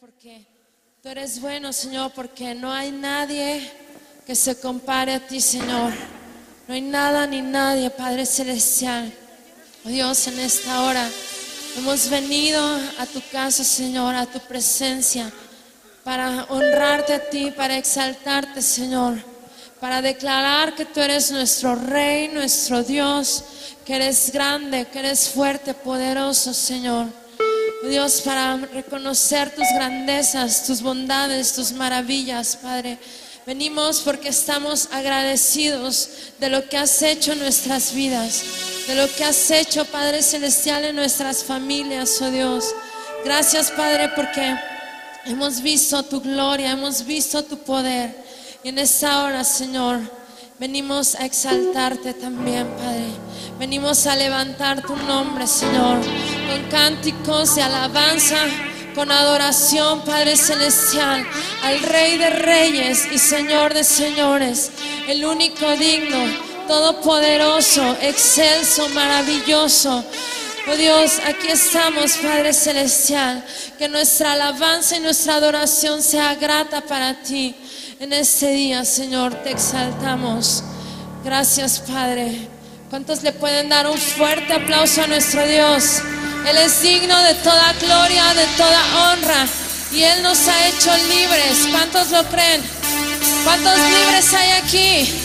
Porque tú eres bueno, Señor, porque no hay nadie que se compare a ti, Señor. No hay nada ni nadie, Padre Celestial. Oh Dios, en esta hora hemos venido a tu casa, Señor, a tu presencia, para honrarte a ti, para exaltarte, Señor, para declarar que tú eres nuestro Rey, nuestro Dios, que eres grande, que eres fuerte, poderoso, Señor. Oh Dios, para reconocer tus grandezas, tus bondades, tus maravillas, Padre. Venimos porque estamos agradecidos de lo que has hecho en nuestras vidas, de lo que has hecho, Padre Celestial, en nuestras familias, oh Dios. Gracias, Padre, porque hemos visto tu gloria, hemos visto tu poder. Y en esta hora, Señor, venimos a exaltarte también, Padre. Venimos a levantar tu nombre, Señor, con cánticos de alabanza con adoración, Padre Celestial, al Rey de Reyes y Señor de Señores, el único digno, todopoderoso, excelso, maravilloso. Oh Dios, aquí estamos, Padre Celestial, que nuestra alabanza y nuestra adoración sea grata para ti. En este día, Señor, te exaltamos. Gracias, Padre. ¿Cuántos le pueden dar un fuerte aplauso a nuestro Dios? Él es digno de toda gloria, de toda honra. Y Él nos ha hecho libres. ¿Cuántos lo creen? ¿Cuántos libres hay aquí?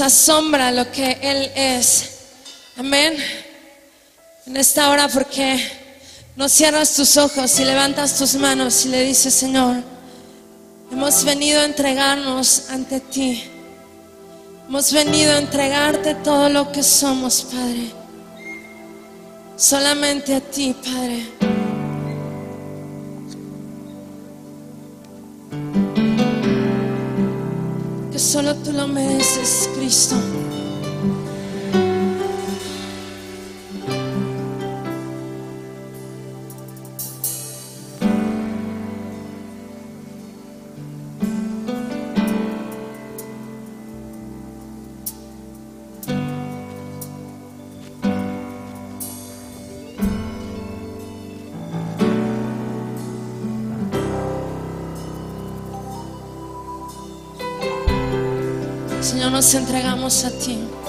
asombra lo que Él es. Amén. En esta hora, porque no cierras tus ojos y levantas tus manos y le dices, Señor, hemos venido a entregarnos ante ti. Hemos venido a entregarte todo lo que somos, Padre. Solamente a ti, Padre. Solo tú lo mereces, Cristo. Nos entregamos a ti.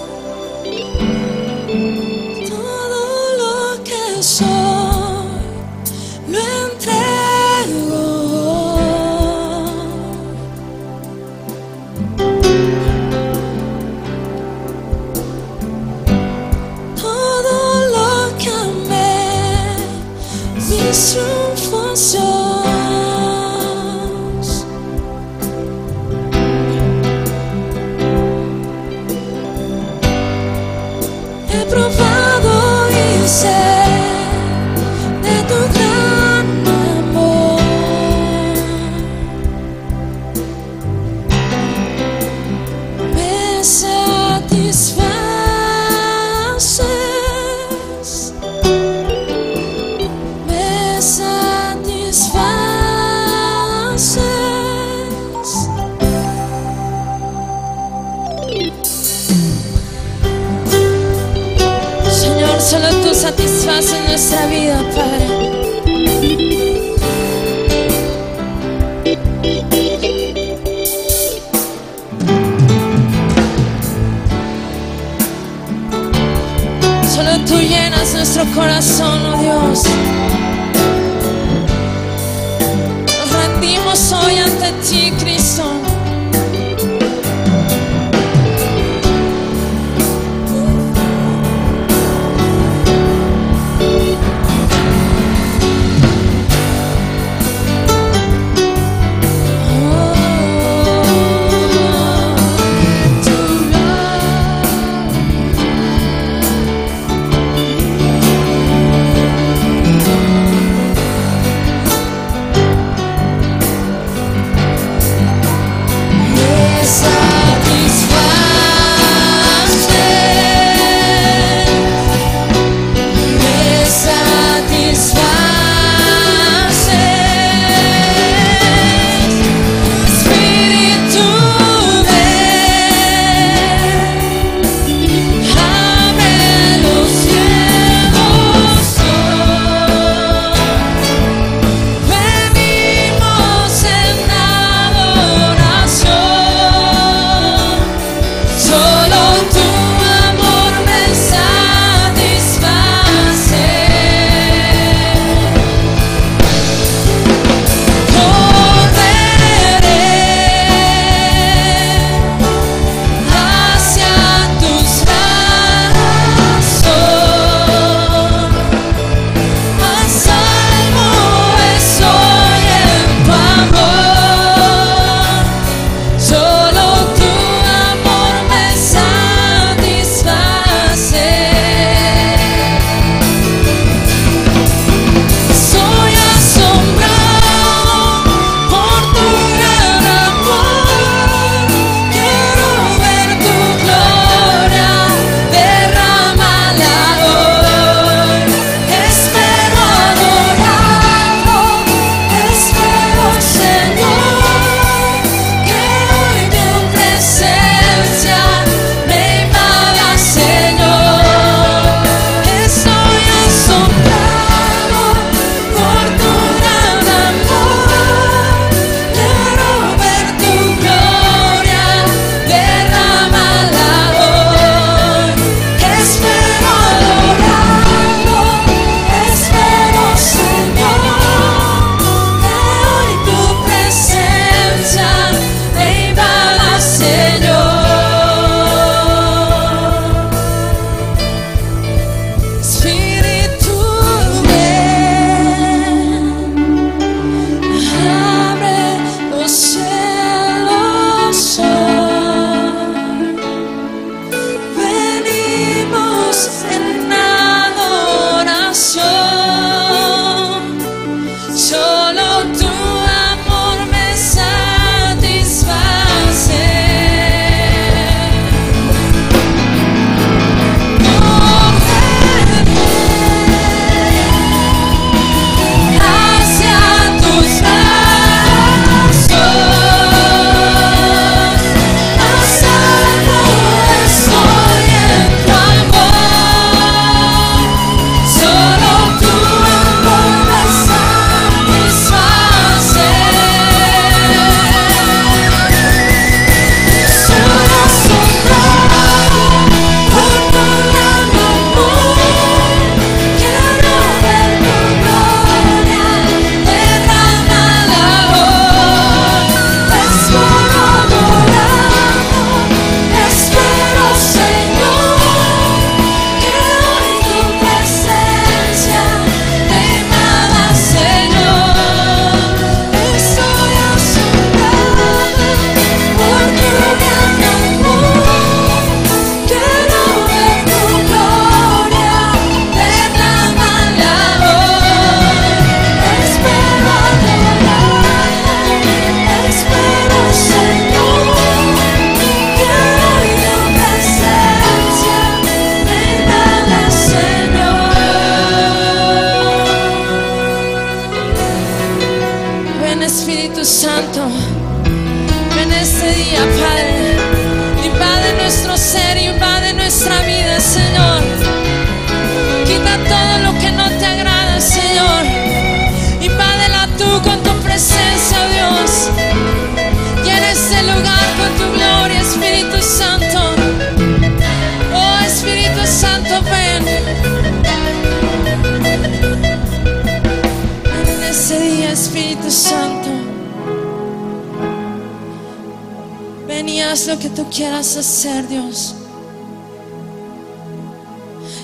Haz lo que tú quieras hacer, Dios.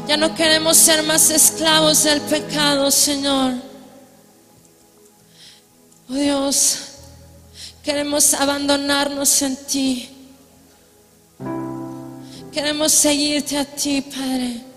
Ya no queremos ser más esclavos del pecado, Señor. Oh Dios, queremos abandonarnos en ti. Queremos seguirte a ti, Padre.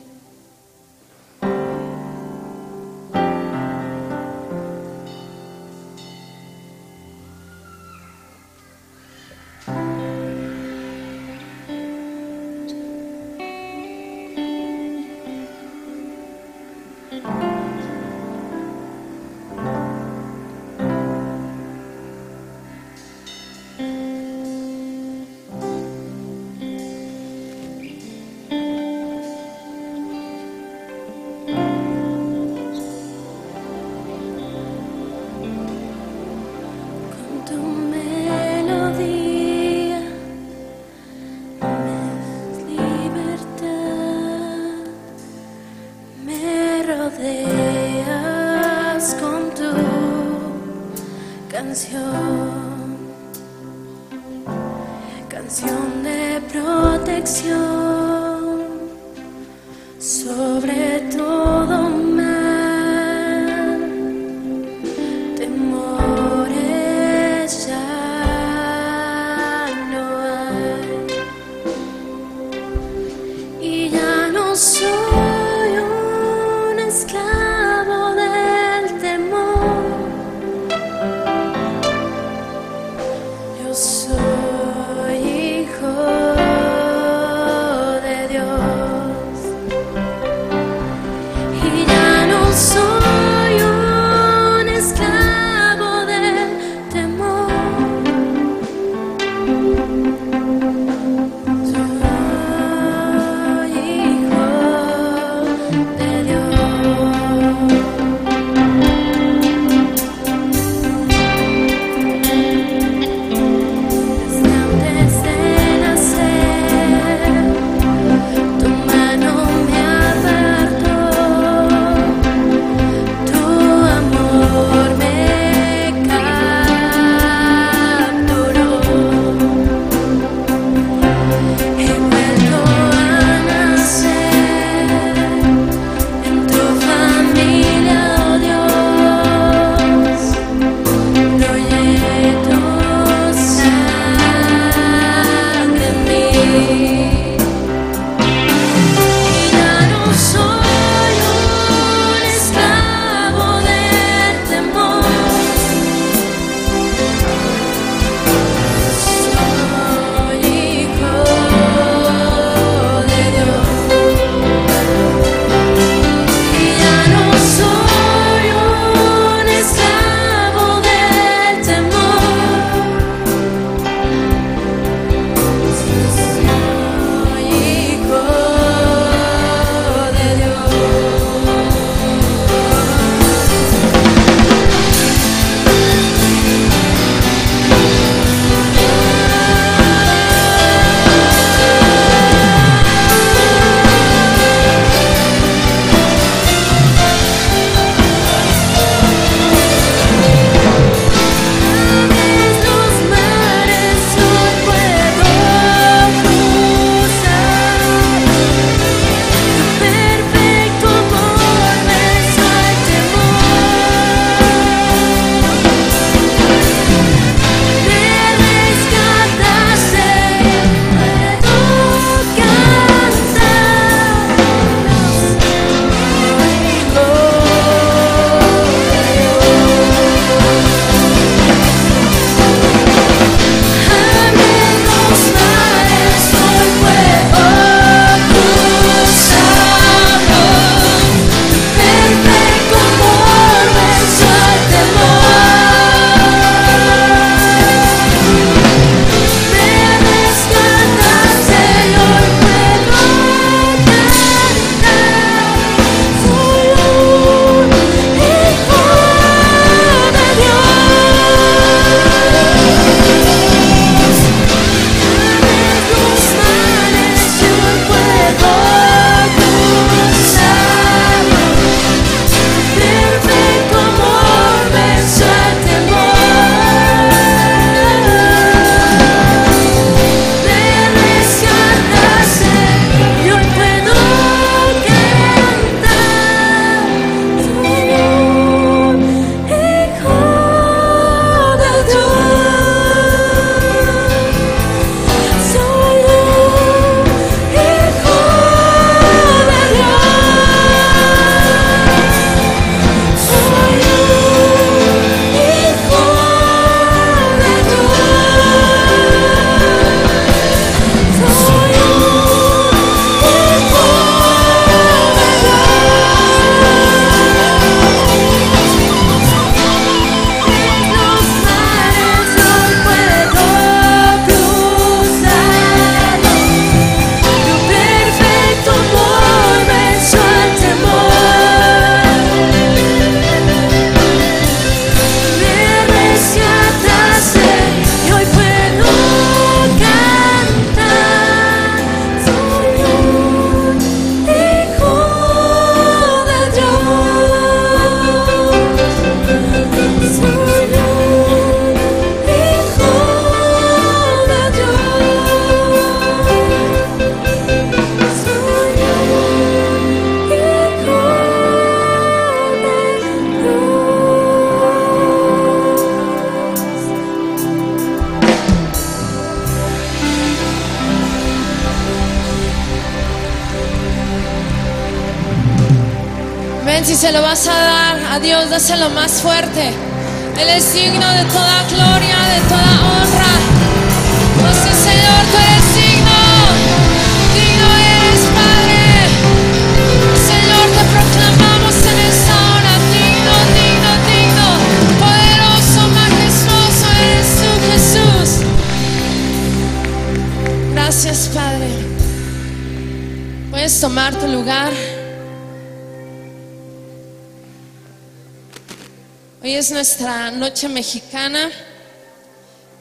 Nuestra noche mexicana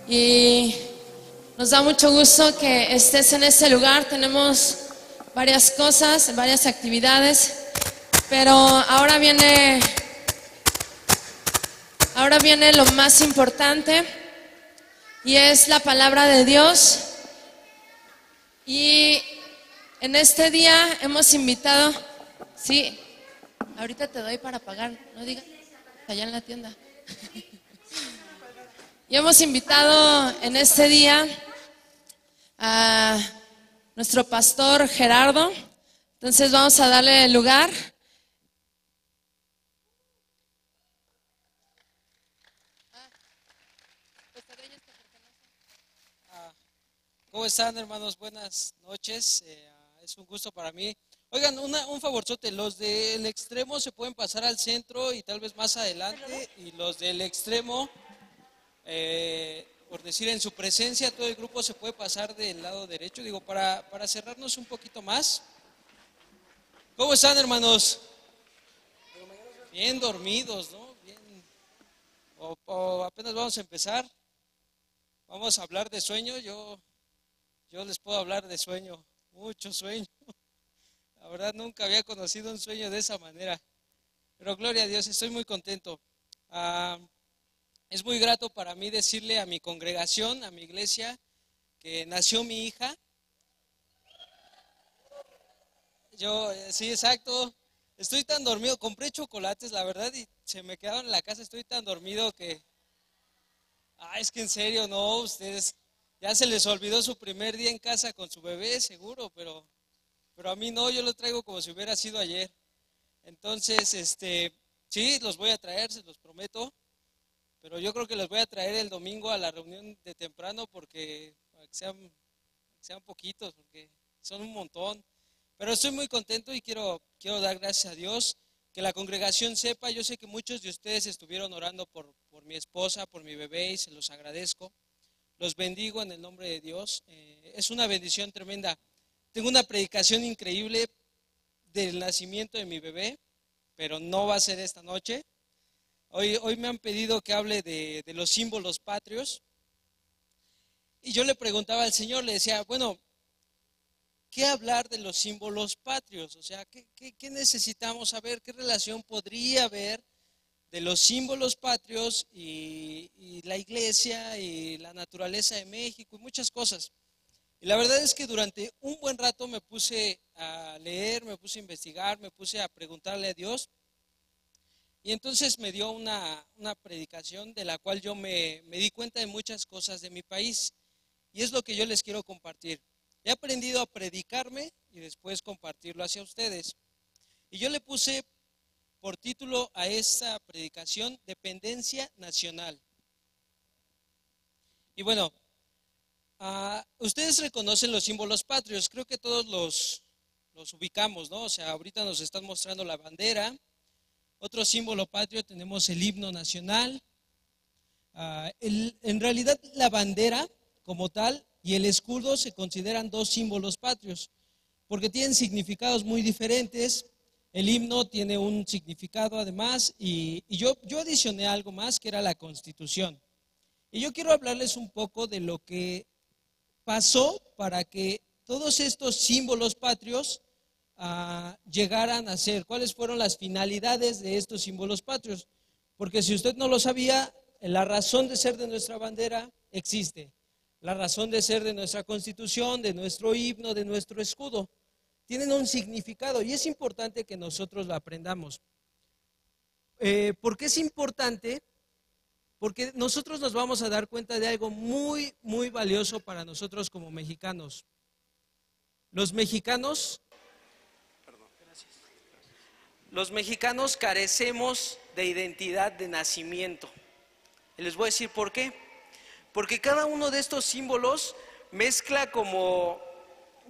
y nos da mucho gusto que estés en este lugar. Tenemos varias cosas, varias actividades, pero ahora viene ahora viene lo más importante y es la palabra de Dios. Y en este día hemos invitado, sí, ahorita te doy para pagar, no digas allá en la tienda. Y hemos invitado en este día a nuestro pastor Gerardo. Entonces vamos a darle el lugar. ¿Cómo están, hermanos? Buenas noches. Eh, ah, es un gusto para mí. Oigan, una- un favorzote. Los del extremo se pueden pasar al centro y tal vez más adelante. Y los del extremo, eh, por decir en su presencia, todo el grupo se puede pasar del lado derecho. Digo, para, para cerrarnos un poquito más. ¿Cómo están, hermanos? Bien dormidos, ¿no? Bien. O, o apenas vamos a empezar. Vamos a hablar de sueño. Yo yo les puedo hablar de sueño, mucho sueño. La verdad nunca había conocido un sueño de esa manera. Pero gloria a Dios, estoy muy contento. Ah, es muy grato para mí decirle a mi congregación, a mi iglesia, que nació mi hija. Yo, eh, sí, exacto. Estoy tan dormido. Compré chocolates, la verdad, y se me quedaron en la casa. Estoy tan dormido que... Ah, es que en serio, no, ustedes ya se les olvidó su primer día en casa con su bebé, seguro, pero, pero a mí no, yo lo traigo como si hubiera sido ayer. Entonces, este, sí, los voy a traer, se los prometo, pero yo creo que los voy a traer el domingo a la reunión de temprano porque sean, sean poquitos, porque son un montón. Pero estoy muy contento y quiero, quiero dar gracias a Dios, que la congregación sepa, yo sé que muchos de ustedes estuvieron orando por, por mi esposa, por mi bebé y se los agradezco. Los bendigo en el nombre de Dios. Eh, es una bendición tremenda. Tengo una predicación increíble del nacimiento de mi bebé, pero no va a ser esta noche. Hoy, hoy me han pedido que hable de, los símbolos patrios. Y yo le preguntaba al Señor, le decía, bueno, ¿qué hablar de los símbolos patrios? O sea, ¿qué, qué, qué necesitamos saber? ¿Qué relación podría haber de los símbolos patrios y, y, la iglesia y la naturaleza de México y muchas cosas. Y la verdad es que durante un buen rato me puse a leer, me puse a investigar, me puse a preguntarle a Dios. Y entonces me dio una, una predicación de la cual yo me, me di cuenta de muchas cosas de mi país. Y es lo que yo les quiero compartir. He aprendido a predicarme y después compartirlo hacia ustedes. Y yo le puse por título a esta predicación, Dependencia Nacional. Y bueno, uh, ustedes reconocen los símbolos patrios, creo que todos los, los, ubicamos, ¿no? O sea, ahorita nos están mostrando la bandera. Otro símbolo patrio tenemos el himno nacional. Uh, el, en realidad la bandera como tal y el escudo se consideran dos símbolos patrios, porque tienen significados muy diferentes. El himno tiene un significado además y, y, yo, yo adicioné algo más que era la constitución. Y yo quiero hablarles un poco de lo que pasó para que todos estos símbolos patrios uh, llegaran a ser, cuáles fueron las finalidades de estos símbolos patrios. Porque si usted no lo sabía, la razón de ser de nuestra bandera existe. La razón de ser de nuestra constitución, de nuestro himno, de nuestro escudo tienen un significado y es importante que nosotros lo aprendamos. Eh, ¿Por qué es importante? Porque nosotros nos vamos a dar cuenta de algo muy, muy valioso para nosotros como mexicanos. Los mexicanos, los mexicanos carecemos de identidad de nacimiento. Y les voy a decir por qué. Porque cada uno de estos símbolos mezcla como,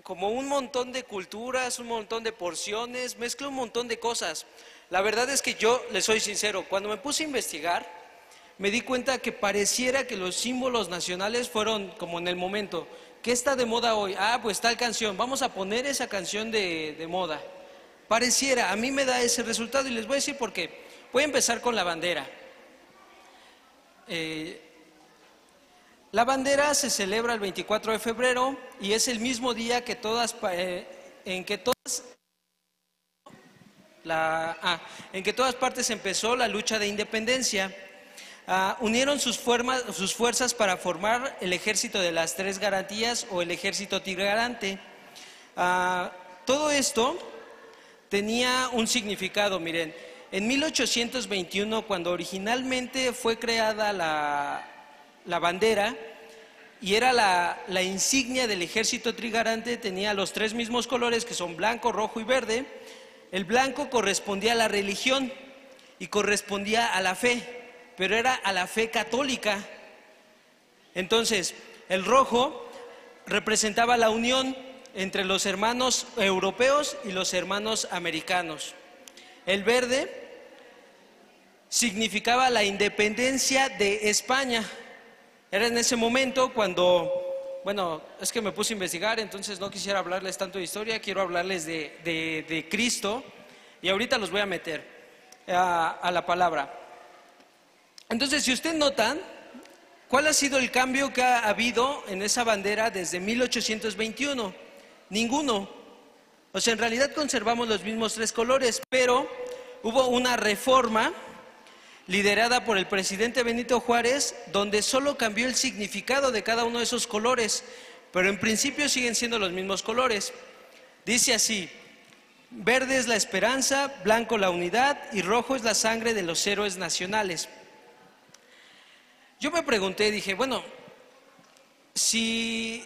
como un montón de culturas, un montón de porciones, mezcla un montón de cosas. La verdad es que yo, les soy sincero, cuando me puse a investigar, me di cuenta que pareciera que los símbolos nacionales fueron como en el momento. ¿Qué está de moda hoy? Ah, pues tal canción, vamos a poner esa canción de, de moda. Pareciera, a mí me da ese resultado y les voy a decir por qué. Voy a empezar con la bandera. Eh, la bandera se celebra el 24 de febrero y es el mismo día que todas, eh, en que todas, la- ah, en que todas partes empezó la lucha de independencia. Ah, unieron sus, fuerzas para formar el ejército de las tres garantías o el ejército trigarante. Ah, todo esto tenía un significado, miren. En 1821, cuando originalmente fue creada la, la bandera y era la, la insignia del ejército trigarante, tenía los tres mismos colores que son blanco, rojo y verde. El blanco correspondía a la religión y correspondía a la fe, pero era a la fe católica. Entonces, el rojo representaba la unión entre los hermanos europeos y los hermanos americanos. El verde significaba la independencia de España. Era en ese momento cuando, bueno, es que me puse a investigar, entonces no quisiera hablarles tanto de historia, quiero hablarles de, de- Cristo y ahorita los voy a meter a, a la palabra. Entonces, si ustedes notan, ¿cuál ha sido el cambio que ha habido en esa bandera desde 1821? Ninguno. O sea, en realidad conservamos los mismos tres colores, pero hubo una reforma liderada por el presidente Benito Juárez, donde solo cambió el significado de cada uno de esos colores, pero en principio siguen siendo los mismos colores. Dice así, verde es la esperanza, blanco la unidad y rojo es la sangre de los héroes nacionales. Yo me pregunté, dije, bueno, si,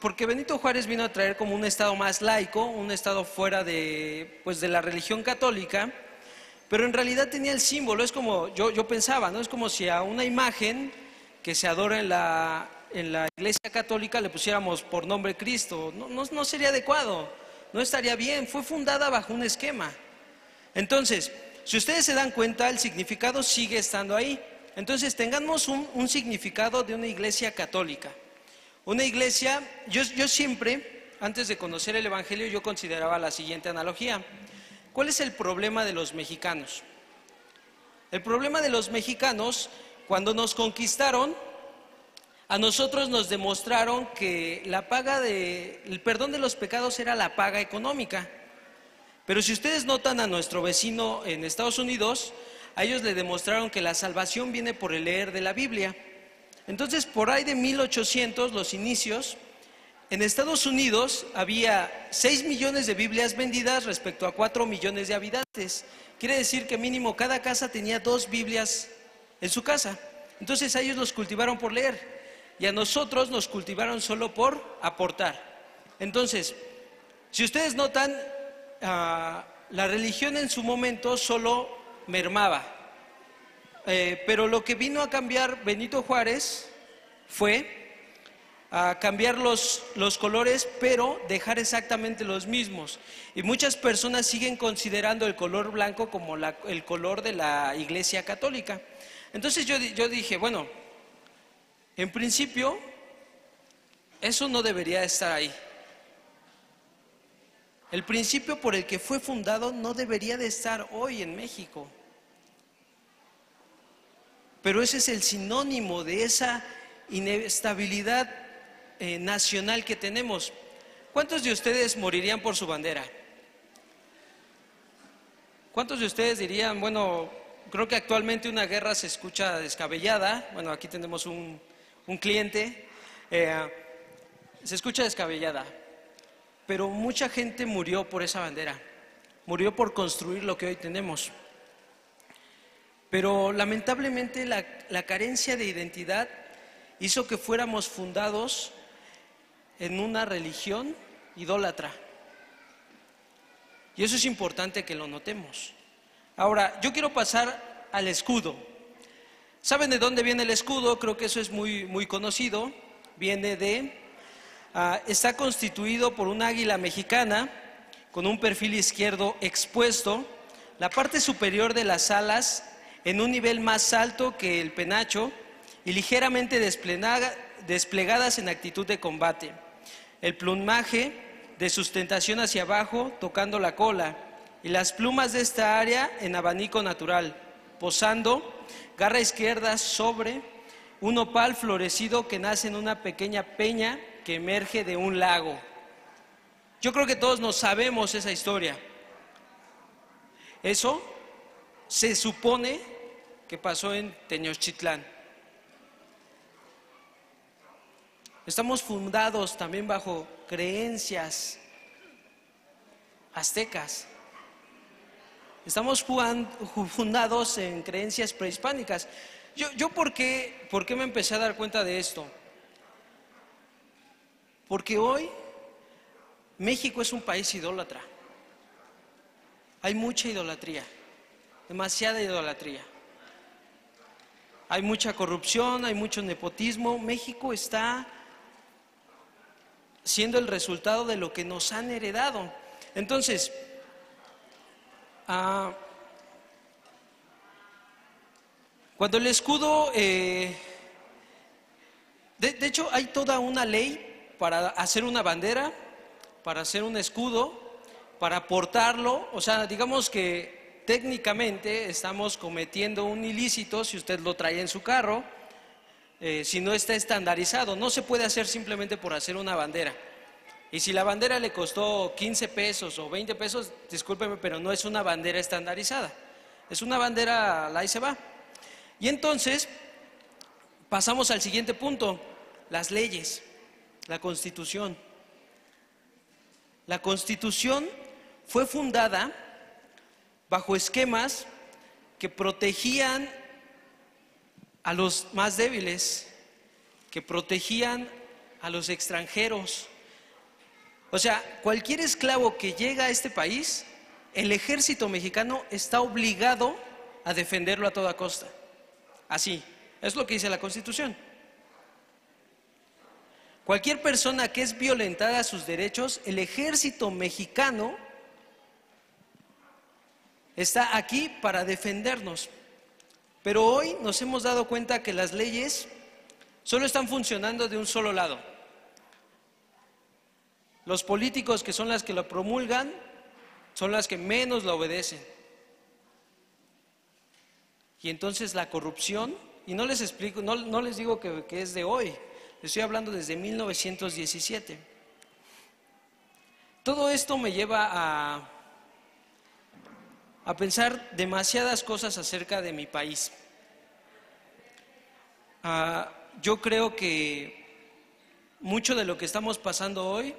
porque Benito Juárez vino a traer como un estado más laico, un estado fuera de, pues, de la religión católica, pero en realidad tenía el símbolo, es como, yo, yo pensaba, ¿no? Es como si a una imagen que se adora en la, en la iglesia católica le pusiéramos por nombre Cristo. No, no, no sería adecuado, no estaría bien, fue fundada bajo un esquema. Entonces, si ustedes se dan cuenta, el significado sigue estando ahí. Entonces, tengamos un, significado de una iglesia católica. Una iglesia, yo, yo siempre, antes de conocer el Evangelio, yo consideraba la siguiente analogía. ¿Cuál es el problema de los mexicanos? El problema de los mexicanos, cuando nos conquistaron, a nosotros nos demostraron que la paga de, el perdón de los pecados era la paga económica. Pero si ustedes notan a nuestro vecino en Estados Unidos, a ellos le demostraron que la salvación viene por el leer de la Biblia. Entonces, por ahí de 1800, los inicios, en Estados Unidos había 6 millones de Biblias vendidas respecto a 4 millones de habitantes. Quiere decir que mínimo cada casa tenía dos Biblias en su casa. Entonces a ellos los cultivaron por leer y a nosotros nos cultivaron solo por aportar. Entonces, si ustedes notan, ah, la religión en su momento solo mermaba. Eh, pero lo que vino a cambiar Benito Juárez fue a cambiar los, los colores, pero dejar exactamente los mismos. Y muchas personas siguen considerando el color blanco como la- el color de la iglesia católica. Entonces yo, yo dije, bueno, en principio, eso no debería estar ahí. El principio por el que fue fundado no debería de estar hoy en México. Pero ese es el sinónimo de esa inestabilidad eh, nacional que tenemos. ¿Cuántos de ustedes morirían por su bandera? ¿Cuántos de ustedes dirían, bueno, creo que actualmente una guerra se escucha descabellada? Bueno, aquí tenemos un, cliente, eh, se escucha descabellada, pero mucha gente murió por esa bandera, murió por construir lo que hoy tenemos. Pero lamentablemente la, carencia de identidad hizo que fuéramos fundados en una religión idólatra. Y eso es importante que lo notemos. Ahora, yo quiero pasar al escudo. ¿Saben de dónde viene el escudo? Creo que eso es muy, muy conocido. Viene de... ah, está constituido por un águila mexicana con un perfil izquierdo expuesto, la parte superior de las alas en un nivel más alto que el penacho y ligeramente desplenaga- desplegadas en actitud de combate. El plumaje de sustentación hacia abajo tocando la cola y las plumas de esta área en abanico natural, posando, garra izquierda sobre un opal florecido que nace en una pequeña peña que emerge de un lago. Yo creo que todos nos sabemos esa historia. Eso se supone que pasó en Tenochtitlán. Estamos fundados también bajo creencias aztecas. Estamos fundados en creencias prehispánicas. Yo, yo ¿por, qué, ¿por qué me empecé a dar cuenta de esto? Porque hoy México es un país idólatra. Hay mucha idolatría, demasiada idolatría. Hay mucha corrupción, hay mucho nepotismo. México está siendo el resultado de lo que nos han heredado. Entonces, ah, cuando el escudo, eh, de, de hecho hay toda una ley para hacer una bandera, para hacer un escudo, para portarlo, o sea, digamos que técnicamente estamos cometiendo un ilícito si usted lo trae en su carro, eh, si no está estandarizado. No se puede hacer simplemente por hacer una bandera. Y si la bandera le costó 15 pesos o 20 pesos, discúlpeme, pero no es una bandera estandarizada. Es una bandera, ahí se va. Y entonces pasamos al siguiente punto, las leyes, la constitución. La constitución fue fundada bajo esquemas que protegían a los más débiles, que protegían a los extranjeros. O sea, cualquier esclavo que llega a este país, el ejército mexicano está obligado a defenderlo a toda costa. Así, es lo que dice la Constitución. Cualquier persona que es violentada a sus derechos, el ejército mexicano está aquí para defendernos. Pero hoy nos hemos dado cuenta que las leyes solo están funcionando de un solo lado. Los políticos que son las que lo promulgan son las que menos la obedecen. Y entonces la corrupción, y no les explico, no, no les digo que, que es de hoy, estoy hablando desde 1917. Todo esto me lleva a, a pensar demasiadas cosas acerca de mi país. Ah, yo creo que mucho de lo que estamos pasando hoy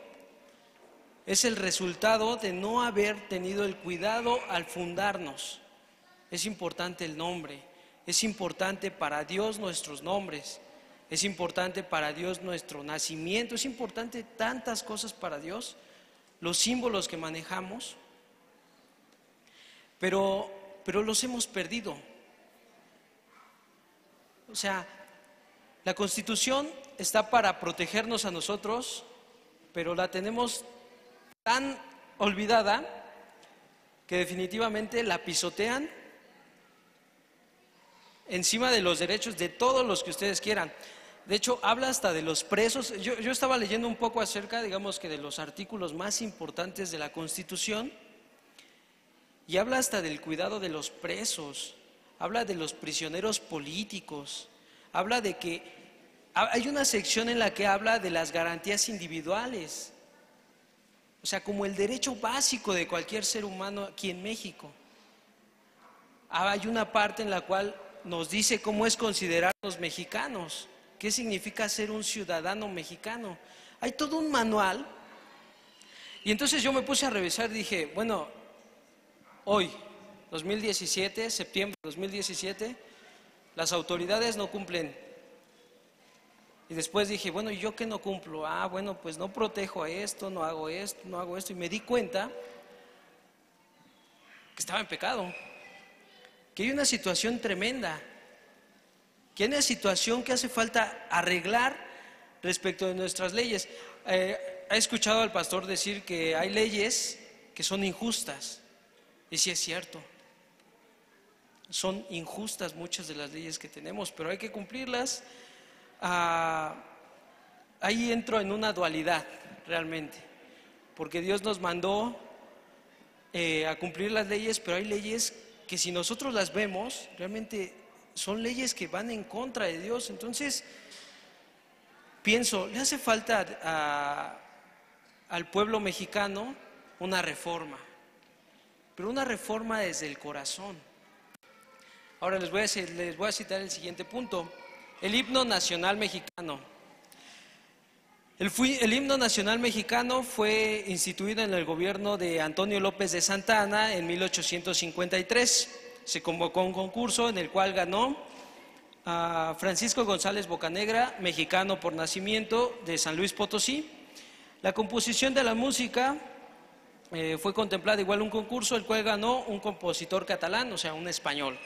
es el resultado de no haber tenido el cuidado al fundarnos. Es importante el nombre, es importante para Dios nuestros nombres, es importante para Dios nuestro nacimiento, es importante tantas cosas para Dios, los símbolos que manejamos, pero, pero los hemos perdido. O sea, la constitución está para protegernos a nosotros, pero la tenemos tan olvidada que definitivamente la pisotean encima de los derechos de todos los que ustedes quieran. De hecho, habla hasta de los presos. Yo, yo estaba leyendo un poco acerca, digamos que de los artículos más importantes de la Constitución y habla hasta del cuidado de los presos, habla de los prisioneros políticos, habla de que hay una sección en la que habla de las garantías individuales, o sea, como el derecho básico de cualquier ser humano aquí en México. Hay una parte en la cual nos dice cómo es considerarnos mexicanos, qué significa ser un ciudadano mexicano. Hay todo un manual. Y entonces yo me puse a revisar, dije, bueno, hoy, 2017, septiembre de 2017, las autoridades no cumplen. Y después dije, bueno, ¿y yo qué no cumplo? Ah, bueno, pues no protejo a esto, no hago esto, no hago esto. Y me di cuenta que estaba en pecado. que hay una situación tremenda, que hay una situación que hace falta arreglar respecto de nuestras leyes. Eh, he escuchado al pastor decir que hay leyes que son injustas, y sí es cierto. Son injustas muchas de las leyes que tenemos, pero hay que cumplirlas. Ah, ahí entro en una dualidad realmente, porque Dios nos mandó eh, a cumplir las leyes, pero hay leyes que si nosotros las vemos, realmente son leyes que van en contra de Dios. Entonces, pienso, le hace falta a- al pueblo mexicano una reforma, pero una reforma desde el corazón. Ahora les voy a, citar el siguiente punto, el himno nacional mexicano. El, himno nacional mexicano fue instituido en el gobierno de Antonio López de Santa Anna en 1853. Se convocó un concurso en el cual ganó a Francisco González Bocanegra, mexicano por nacimiento de San Luis Potosí. La composición de la música eh, fue contemplada igual un concurso, el cual ganó un compositor catalán, o sea, un español.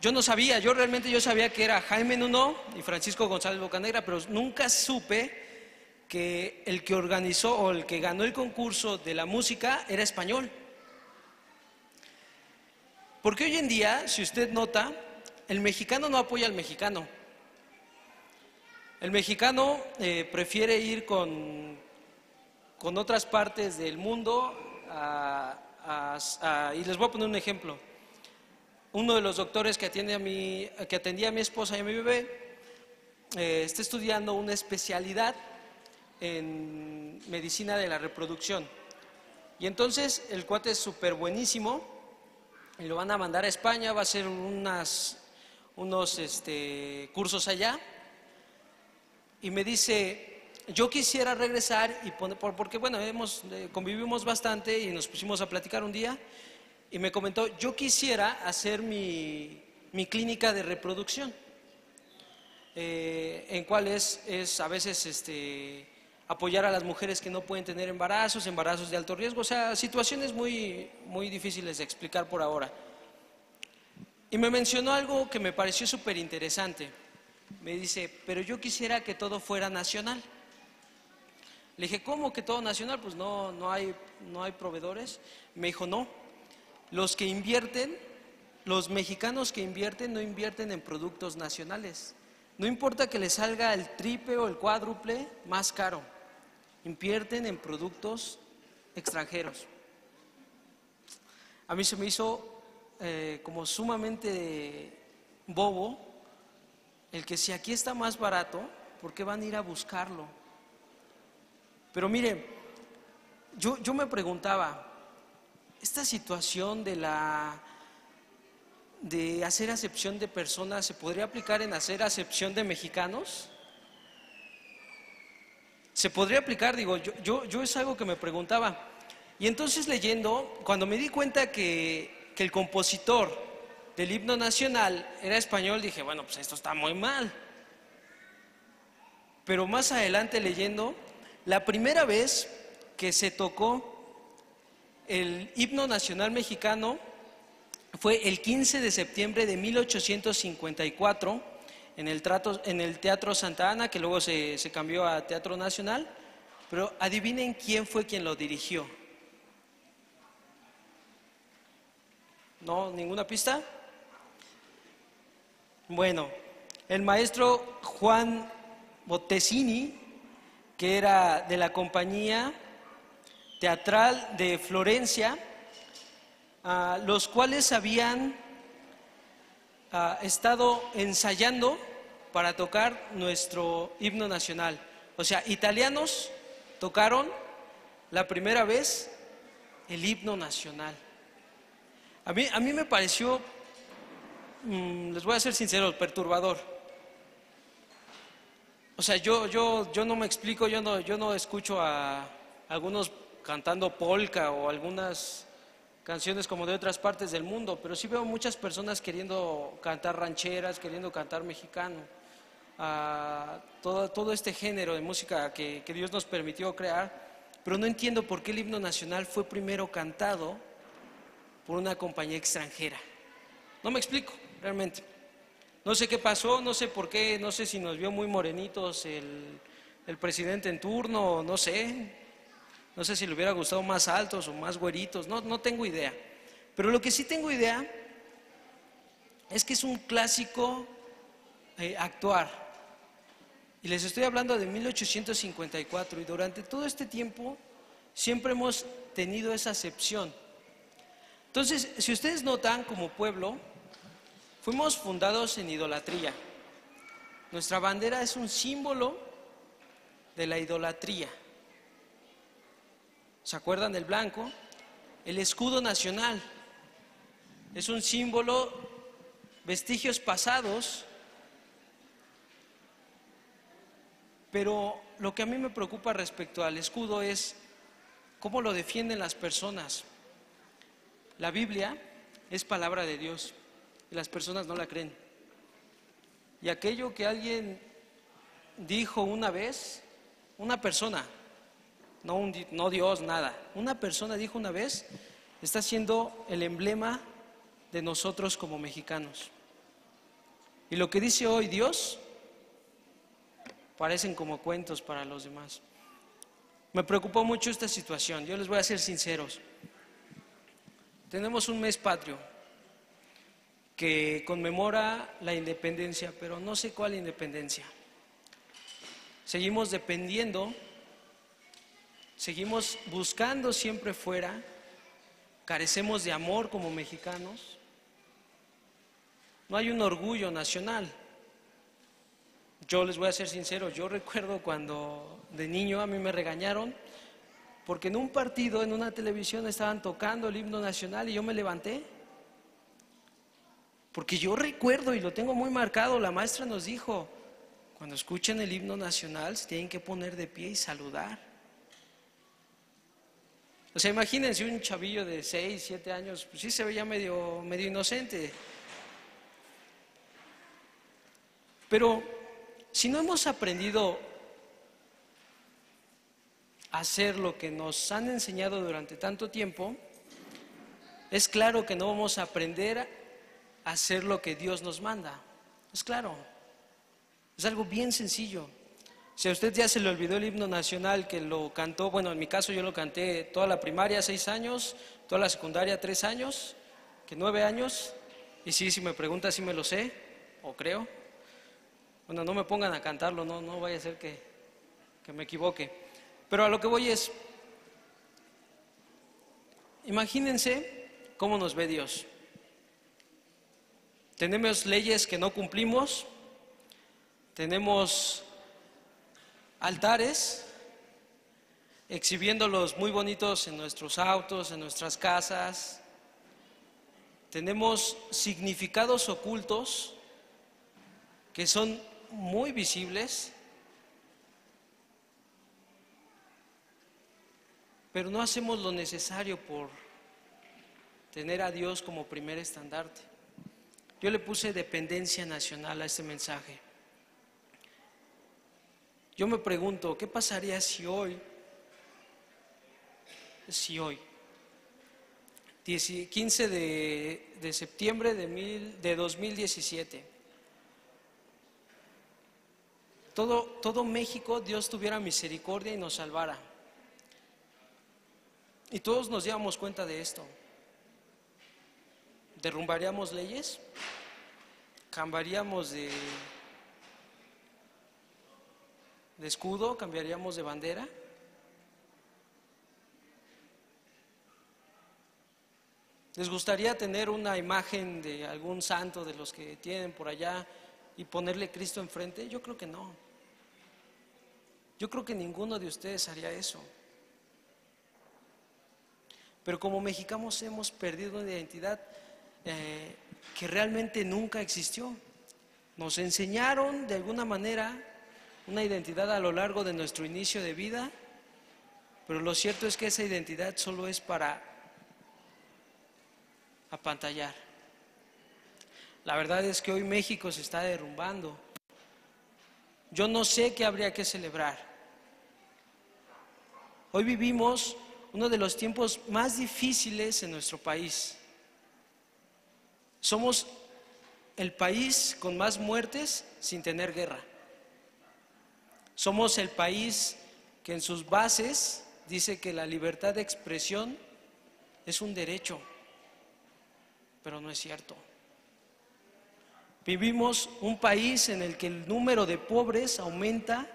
Yo no sabía, yo realmente yo sabía que era Jaime Nuno y Francisco González Bocanegra, pero nunca supe que el que organizó o el que ganó el concurso de la música era español. Porque hoy en día, si usted nota, el mexicano no apoya al mexicano. El mexicano eh, prefiere ir con, con otras partes del mundo y les voy a poner un ejemplo. Uno de los doctores que, atiende a mi, que atendía a mi esposa y a mi bebé eh, está estudiando una especialidad en medicina de la reproducción. Y entonces el cuate es súper buenísimo y lo van a mandar a España, va a hacer unas, unos este, cursos allá. Y me dice, yo quisiera regresar y poner, por- porque bueno, hemos, eh, convivimos bastante y nos pusimos a platicar un día y me comentó, yo quisiera hacer mi, mi clínica de reproducción, eh, en cual es, es a veces este, apoyar a las mujeres que no pueden tener embarazos, embarazos de alto riesgo, o sea, situaciones muy, muy difíciles de explicar por ahora. Y me mencionó algo que me pareció súper interesante. Me dice, pero yo quisiera que todo fuera nacional. Le dije, ¿cómo que todo nacional? Pues no, no, hay, no hay proveedores. Me dijo, no. Los que invierten, los mexicanos que invierten, no invierten en productos nacionales. No importa que les salga el triple o el cuádruple más caro. Invierten en productos extranjeros. A mí se me hizo eh, como sumamente bobo el que si aquí está más barato, ¿por qué van a ir a buscarlo? Pero mire, yo, yo me preguntaba, esta situación de la de hacer acepción de personas se podría aplicar en hacer acepción de mexicanos? Se podría aplicar, digo, yo, yo, yo es algo que me preguntaba. Y entonces leyendo, cuando me di cuenta que, que el compositor del himno nacional era español, dije, bueno, pues esto está muy mal. Pero más adelante leyendo, la primera vez que se tocó el himno nacional mexicano fue el 15 de septiembre de 1854 en el, Teatro Santa Ana, que luego se, se cambió a Teatro Nacional. Pero adivinen quién fue quien lo dirigió. ¿No? ¿Ninguna pista? Bueno, el maestro Juan Bottesini, que era de la compañía teatral de Florencia, los cuales habían estado ensayando para tocar nuestro himno nacional. O sea, italianos tocaron la primera vez el himno nacional. A mí, a mí me pareció, mm, les voy a ser sincero, perturbador. O sea, yo, yo, yo no me explico, yo no, yo no escucho a algunos cantando polka o algunas canciones como de otras partes del mundo, pero sí veo muchas personas queriendo cantar rancheras, queriendo cantar mexicano. Ah, todo, todo este género de música que, que Dios nos permitió crear, pero no entiendo por qué el himno nacional fue primero cantado por una compañía extranjera. No me explico, realmente. No sé qué pasó, no sé por qué, no sé si nos vio muy morenitos el, presidente en turno, no sé. No sé si le hubiera gustado más altos o más güeritos, no, no tengo idea. Pero lo que sí tengo idea es que es un clásico eh, actuar. Y les estoy hablando de 1854 y durante todo este tiempo siempre hemos tenido esa acepción. Entonces, si ustedes notan como pueblo, fuimos fundados en idolatría. Nuestra bandera es un símbolo de la idolatría. ¿Se acuerdan del blanco? El escudo nacional es un símbolo, vestigios pasados, pero lo que a mí me preocupa respecto al escudo es cómo lo defienden las personas. La Biblia es palabra de Dios y las personas no la creen. Y aquello que alguien dijo una vez, una persona, no, un no Dios, nada, una persona dijo una vez, está siendo el emblema de nosotros como mexicanos. Y lo que dice hoy Dios parecen como cuentos para los demás. Me preocupó mucho esta situación, yo les voy a ser sinceros. Tenemos un mes patrio que conmemora la independencia, pero no sé cuál independencia. Seguimos dependiendo, seguimos buscando siempre fuera, carecemos de amor como mexicanos, no hay un orgullo nacional. Yo les voy a ser sincero, yo recuerdo cuando de niño a mí me regañaron porque en un partido, en una televisión estaban tocando el himno nacional y yo me levanté. Porque yo recuerdo y lo tengo muy marcado, la maestra nos dijo, cuando escuchen el himno nacional se tienen que poner de pie y saludar. O sea, imagínense un chavillo de 6, 7 años, pues sí se veía medio, medio inocente. Pero si no hemos aprendido a hacer lo que nos han enseñado durante tanto tiempo, es claro que no vamos a aprender hacer lo que Dios nos manda. Es claro. Es algo bien sencillo. Si a usted ya se le olvidó el himno nacional que lo cantó, bueno, en mi caso yo lo canté toda la primaria, seis años, toda la secundaria, tres años, que nueve años, y sí, si me pregunta si me lo sé, o creo. Bueno, no me pongan a cantarlo, no, no vaya a ser que, que me equivoque. Pero a lo que voy es, imagínense cómo nos ve Dios. Tenemos leyes que no cumplimos, tenemos altares exhibiéndolos muy bonitos en nuestros autos, en nuestras casas. Tenemos significados ocultos que son muy visibles, pero no hacemos lo necesario por tener a Dios como primer estandarte. Yo le puse dependencia nacional a este mensaje. Yo me pregunto, ¿qué pasaría si hoy, si hoy, 10 15 de, de septiembre de, mil- de 2017, todo, todo México Dios tuviera misericordia y nos salvara? Y todos nos diéramos cuenta de esto. ¿Derrumbaríamos leyes? ¿Cambiaríamos de, de escudo? ¿Cambiaríamos de bandera? ¿Les gustaría tener una imagen de algún santo de los que tienen por allá y ponerle Cristo enfrente? Yo creo que no. Yo creo que ninguno de ustedes haría eso. Pero como mexicanos hemos perdido una identidad eh, que realmente nunca existió. Nos enseñaron de alguna manera una identidad a lo largo de nuestro inicio de vida, pero lo cierto es que esa identidad solo es para apantallar. La verdad es que hoy México se está derrumbando. Yo no sé qué habría que celebrar. Hoy vivimos uno de los tiempos más difíciles en nuestro país. Somos el país con más muertes sin tener guerra. Somos el país que en sus bases dice que la libertad de expresión es un derecho, pero no es cierto. Vivimos un país en el que el número de pobres aumenta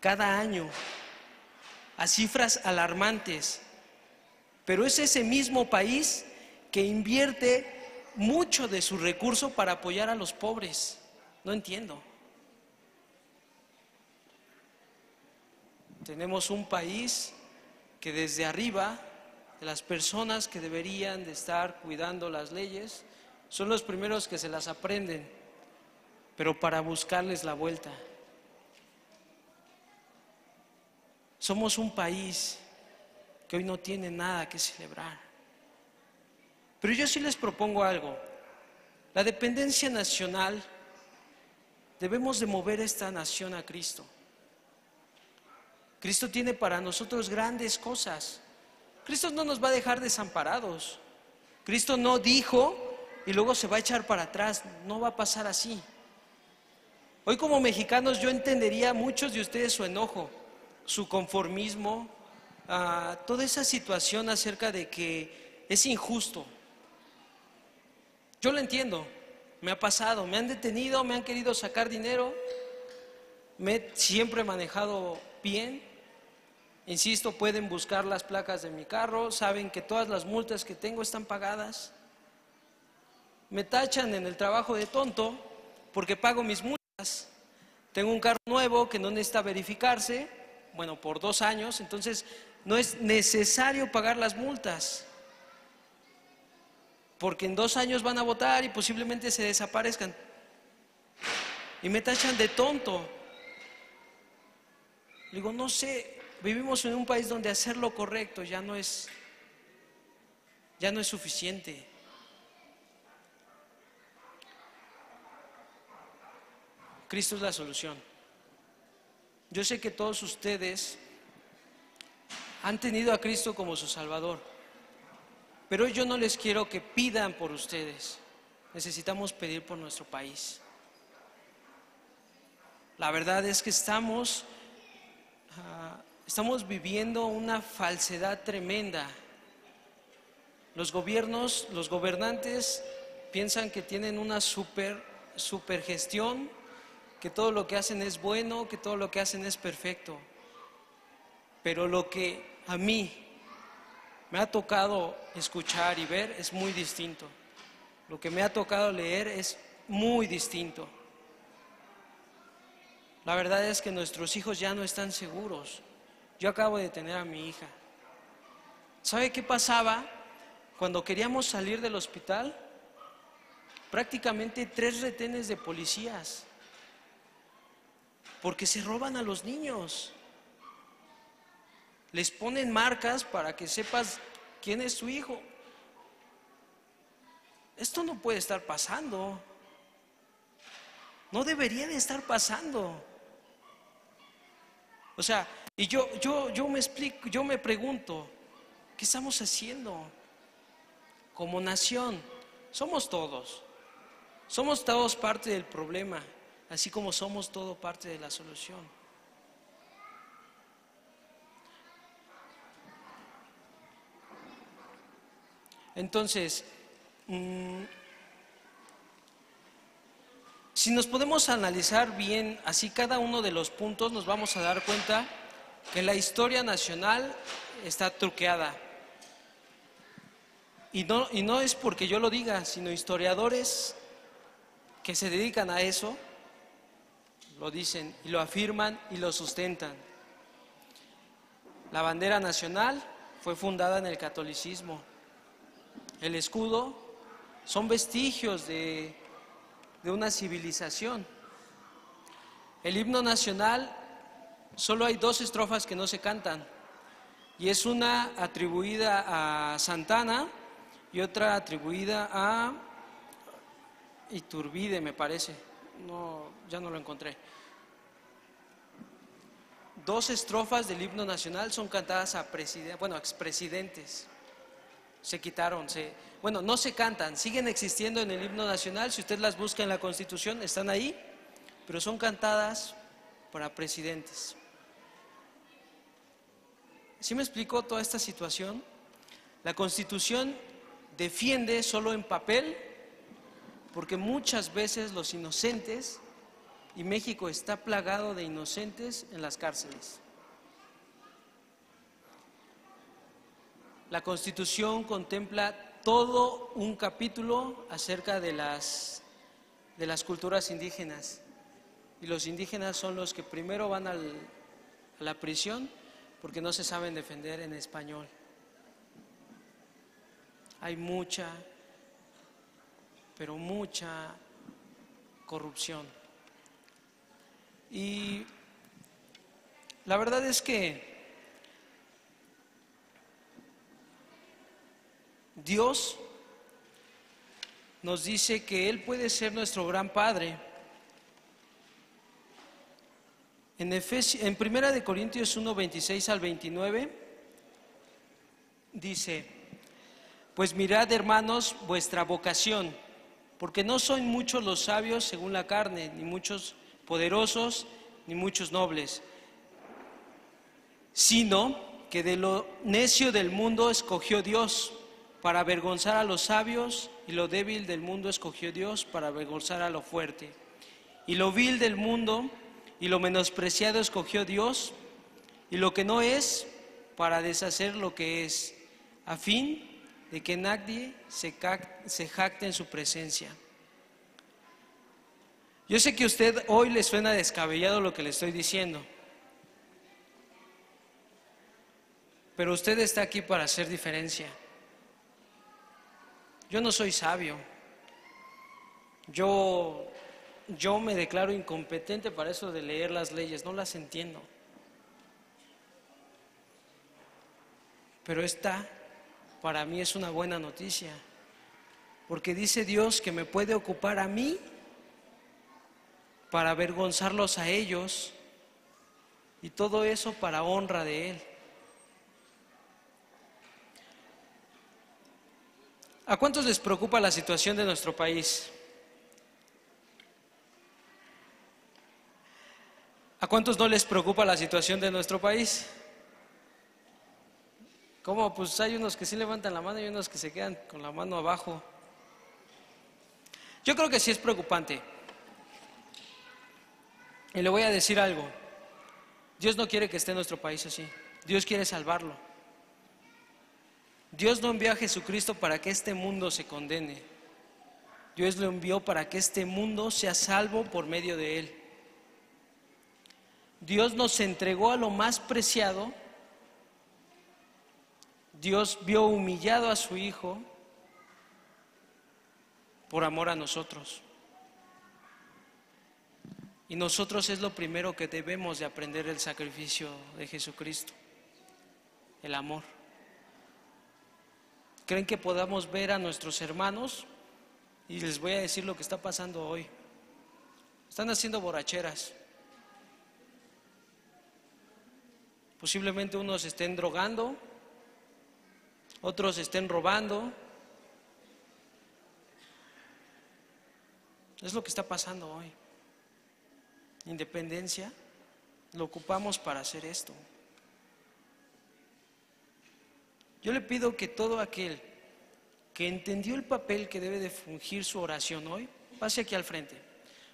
cada año a cifras alarmantes, pero es ese mismo país que invierte mucho de su recurso para apoyar a los pobres. No entiendo. Tenemos un país que desde arriba, las personas que deberían de estar cuidando las leyes, son los primeros que se las aprenden, pero para buscarles la vuelta. Somos un país que hoy no tiene nada que celebrar. Pero yo sí les propongo algo. La dependencia nacional, debemos de mover esta nación a Cristo. Cristo tiene para nosotros grandes cosas. Cristo no nos va a dejar desamparados. Cristo no dijo y luego se va a echar para atrás. No va a pasar así. Hoy como mexicanos yo entendería a muchos de ustedes su enojo, su conformismo, ah, toda esa situación acerca de que es injusto. Yo lo entiendo, me ha pasado, me han detenido, me han querido sacar dinero, me he siempre manejado bien, Insisto, pueden buscar las placas de mi carro, saben que todas las multas que tengo están pagadas. Me tachan en el trabajo de tonto porque pago mis multas. Tengo un carro nuevo que no necesita verificarse, bueno, por dos años, entonces no es necesario pagar las multas. Porque en dos años van a votar y posiblemente se desaparezcan. Y me tachan de tonto. Digo, no sé, Vivimos en un país donde hacer lo correcto ya no es ya no es suficiente. Cristo es la solución. Yo sé que todos ustedes han tenido a Cristo como su Salvador, pero yo no les quiero que pidan por ustedes. Necesitamos pedir por nuestro país. La verdad es que estamos ah, Estamos viviendo una falsedad tremenda. Los gobiernos, los gobernantes piensan que tienen una super, super gestión, que todo lo que hacen es bueno, que todo lo que hacen es perfecto. Pero lo que a mí me ha tocado escuchar y ver es muy distinto. Lo que me ha tocado leer es muy distinto. La verdad es que nuestros hijos ya no están seguros. Yo acabo de tener a mi hija. ¿Sabe qué pasaba? Cuando queríamos salir del hospital, prácticamente tres retenes de policías, porque se roban a los niños. Les ponen marcas para que sepas quién es tu hijo. Esto no puede estar pasando. No debería de estar pasando. O sea, y yo, yo, yo me explico, yo me pregunto, ¿qué estamos haciendo? Como nación, somos todos. Somos todos parte del problema, así como somos todo parte de la solución. Entonces, mm, si nos podemos analizar bien así cada uno de los puntos, nos vamos a dar cuenta que la historia nacional está truqueada. Y no, y no es porque yo lo diga, sino historiadores que se dedican a eso lo dicen y lo afirman y lo sustentan. La bandera nacional fue fundada en el catolicismo. El escudo son vestigios de, de una civilización. El himno nacional solo hay dos estrofas que no se cantan. Y es una atribuida a Santana y otra atribuida a Iturbide, me parece. No, ya no lo encontré. Dos estrofas del himno nacional son cantadas a bueno, expresidentes. Se quitaron, se, bueno, no se cantan, siguen existiendo en el himno nacional, si usted las busca en la Constitución, están ahí, pero son cantadas para presidentes. ¿Sí me explicó toda esta situación? La Constitución defiende solo en papel, porque muchas veces los inocentes, y México está plagado de inocentes en las cárceles. La Constitución contempla todo un capítulo acerca de las, de las culturas indígenas. Y los indígenas son los que primero van a la prisión porque no se saben defender en español. Hay mucha, pero mucha corrupción. Y la verdad es que Dios nos dice que Él puede ser nuestro gran Padre. En, Efesi- en Primera de Corintios 1, 26 al 29 dice, pues mirad hermanos vuestra vocación, porque no son muchos los sabios según la carne, ni muchos poderosos, ni muchos nobles, sino que de lo necio del mundo escogió Dios para avergonzar a los sabios, y lo débil del mundo escogió Dios para avergonzar a lo fuerte. Y lo vil del mundo y lo menospreciado escogió Dios, y lo que no es para deshacer lo que es, a fin de que nadie se, jacte en su presencia. Yo sé que a usted hoy le suena descabellado lo que le estoy diciendo, pero usted está aquí para hacer diferencia. Yo no soy sabio. Yo, yo me declaro incompetente para eso de leer las leyes, no las entiendo. Pero esta para mí es una buena noticia, porque dice Dios que me puede ocupar a mí para avergonzarlos a ellos y todo eso para honra de Él. ¿A cuántos les preocupa la situación de nuestro país? ¿A cuántos no les preocupa la situación de nuestro país? ¿Cómo? Pues hay unos que sí levantan la mano y unos que se quedan con la mano abajo. Yo creo que sí es preocupante. Y le voy a decir algo. Dios no quiere que esté nuestro país así. Dios quiere salvarlo. Dios no envió a Jesucristo para que este mundo se condene. Dios lo envió para que este mundo sea salvo por medio de Él. Dios nos entregó a lo más preciado. Dios vio humillado a su Hijo por amor a nosotros. Y nosotros es lo primero que debemos de aprender el sacrificio de Jesucristo, el amor. ¿Creen que podamos ver a nuestros hermanos? Y les voy a decir lo que está pasando hoy. Están haciendo borracheras. Posiblemente unos estén drogando, otros estén robando. Es lo que está pasando hoy. Independencia, lo ocupamos para hacer esto. Yo le pido que todo aquel que entendió el papel que debe de fungir su oración hoy, pase aquí al frente.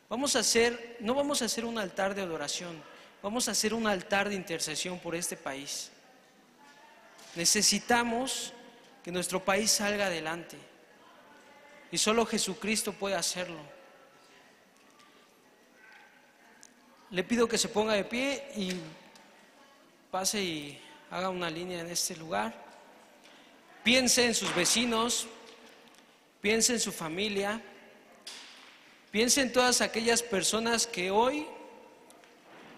Vamos a hacer, no vamos a hacer un altar de adoración, vamos a hacer un altar de intercesión por este país. Necesitamos que nuestro país salga adelante y solo Jesucristo puede hacerlo. Le pido que se ponga de pie y pase y haga una línea en este lugar. Piense en sus vecinos, piense en su familia, piense en todas aquellas personas que hoy,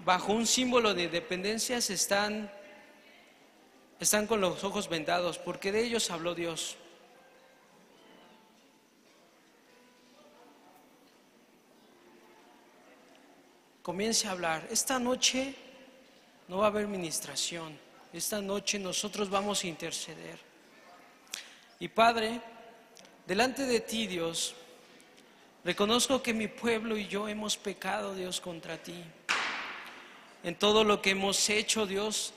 bajo un símbolo de dependencias, están, están con los ojos vendados, porque de ellos habló Dios. Comience a hablar. Esta noche no va a haber ministración. Esta noche nosotros vamos a interceder. Y Padre, delante de ti, Dios, reconozco que mi pueblo y yo hemos pecado, Dios, contra ti. En todo lo que hemos hecho, Dios,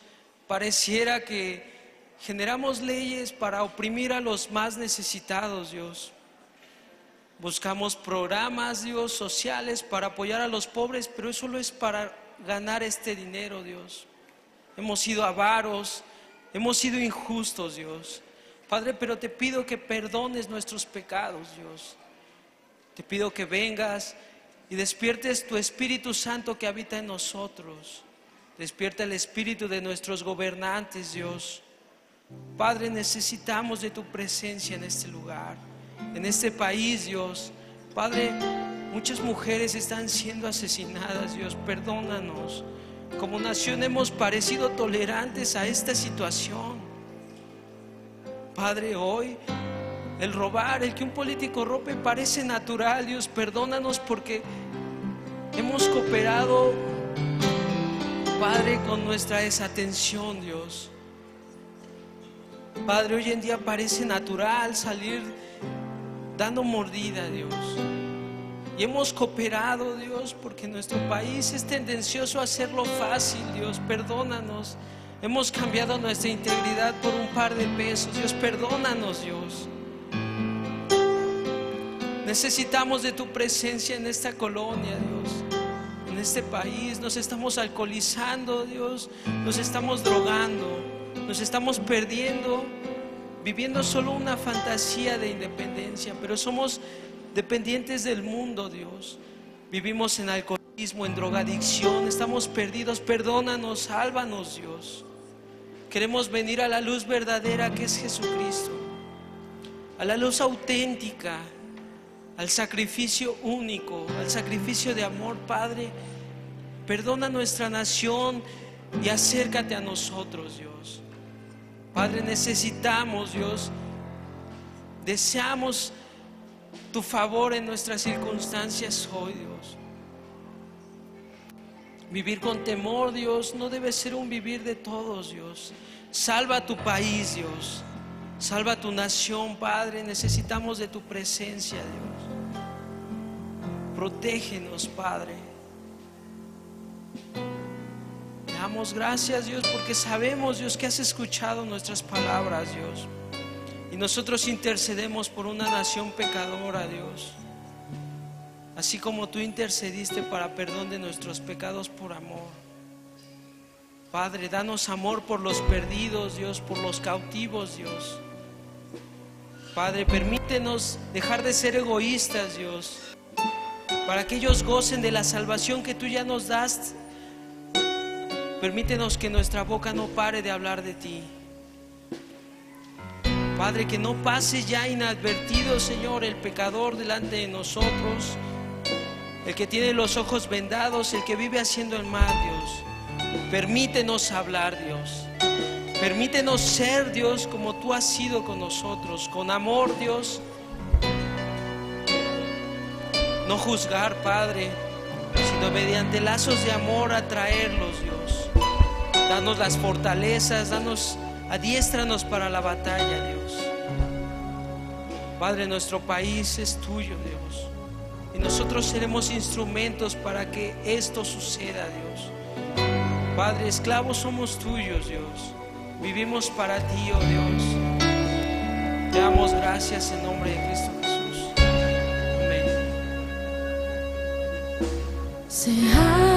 pareciera que generamos leyes para oprimir a los más necesitados, Dios. Buscamos programas, Dios, sociales para apoyar a los pobres, pero eso solo es para ganar este dinero, Dios. Hemos sido avaros, hemos sido injustos, Dios. Padre, pero te pido que perdones nuestros pecados, Dios. Te pido que vengas y despiertes tu Espíritu Santo que habita en nosotros. Despierta el espíritu de nuestros gobernantes, Dios. Padre, necesitamos de tu presencia en este lugar, en este país, Dios. Padre, muchas mujeres están siendo asesinadas, Dios, perdónanos. Como nación hemos parecido tolerantes a esta situación. Padre, hoy el robar, el que un político robe parece natural, Dios, perdónanos porque hemos cooperado, Padre, con nuestra desatención, Dios. Padre, hoy en día parece natural salir dando mordida, Dios. Y hemos cooperado, Dios, porque nuestro país es tendencioso a hacerlo fácil, Dios. Perdónanos. Hemos cambiado nuestra integridad por un par de pesos. Dios, perdónanos, Dios. Necesitamos de tu presencia en esta colonia, Dios. En este país nos estamos alcoholizando, Dios. Nos estamos drogando. Nos estamos perdiendo, viviendo solo una fantasía de independencia, pero somos dependientes del mundo, Dios. Vivimos en alcoholismo, en drogadicción, estamos perdidos. Perdónanos, sálvanos, Dios. Queremos venir a la luz verdadera que es Jesucristo, a la luz auténtica, al sacrificio único, al sacrificio de amor, Padre. Perdona nuestra nación y acércate a nosotros, Dios. Padre, necesitamos, Dios, deseamos tu favor en nuestras circunstancias hoy, Dios. Vivir con temor, Dios, no debe ser un vivir de todos, Dios. Salva tu país, Dios. Salva tu nación, Padre. Necesitamos de tu presencia, Dios. Protégenos, Padre. Damos gracias, Dios, porque sabemos, Dios, que has escuchado nuestras palabras, Dios. Y nosotros intercedemos por una nación pecadora, Dios. Así como tú intercediste para perdón de nuestros pecados por amor. Padre, danos amor por los perdidos, Dios, por los cautivos, Dios. Padre, permítenos dejar de ser egoístas, Dios, para que ellos gocen de la salvación que tú ya nos das. Permítenos que nuestra boca no pare de hablar de ti. Padre, que no pase ya inadvertido, Señor, el pecador delante de nosotros, el que tiene los ojos vendados, el que vive haciendo el mal, Dios. Permítenos hablar, Dios. Permítenos ser, Dios, como tú has sido con nosotros, con amor, Dios. No juzgar, Padre, sino mediante lazos de amor atraerlos, Dios. Danos las fortalezas, danos, adiéstranos para la batalla, Dios. Padre, nuestro país es tuyo, Dios. Nosotros seremos instrumentos para que esto suceda, Dios. Padre, esclavos somos tuyos, Dios. Vivimos para ti, oh Dios. Te damos gracias en nombre de Cristo Jesús. Amén.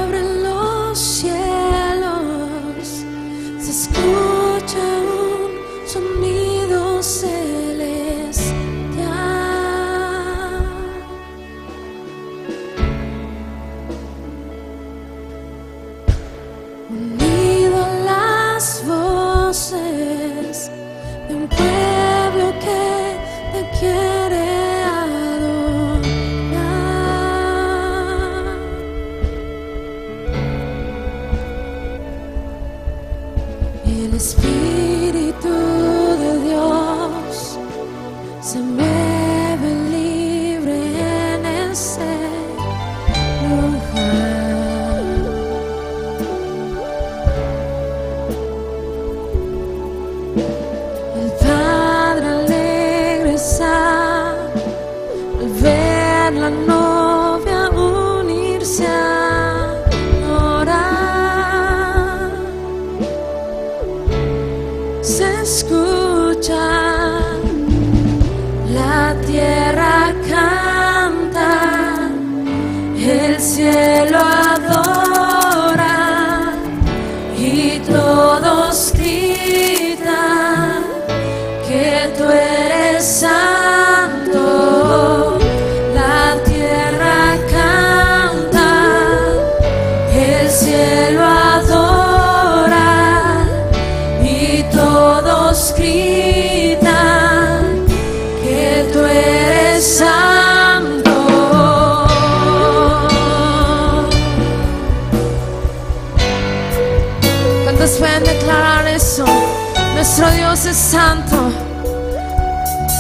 Dios es santo.